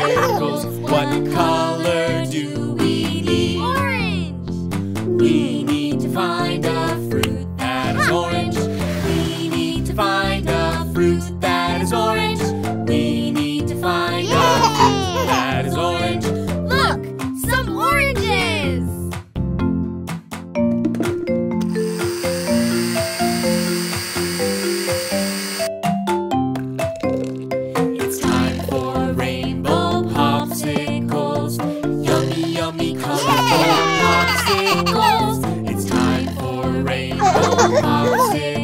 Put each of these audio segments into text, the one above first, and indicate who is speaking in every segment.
Speaker 1: circles. What color do we need? It's time for rainbow boxes.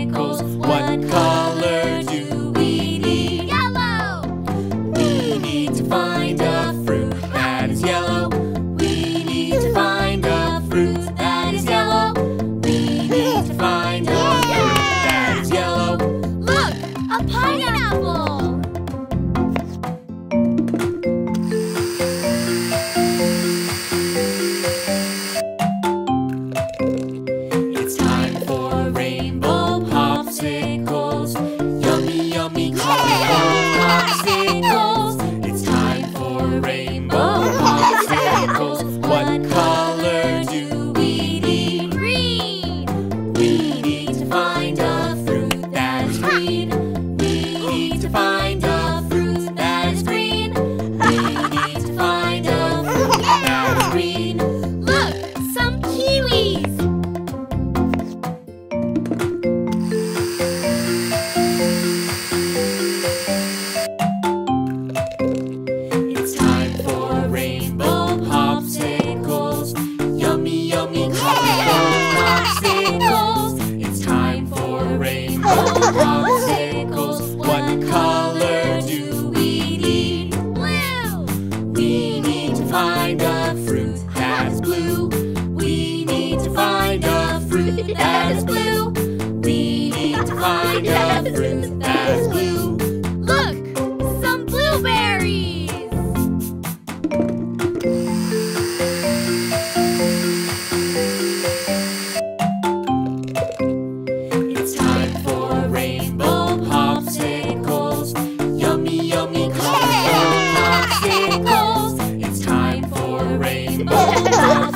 Speaker 1: Rose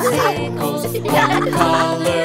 Speaker 1: Vehicles, what color?